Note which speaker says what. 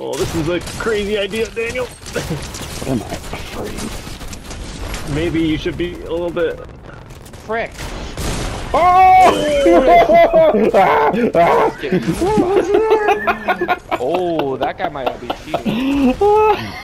Speaker 1: Oh, this is a crazy idea, Daniel.
Speaker 2: What am I afraid?
Speaker 1: Maybe you should be a little bit.
Speaker 3: Frick.
Speaker 2: Oh!
Speaker 3: Oh, that guy might be cheating.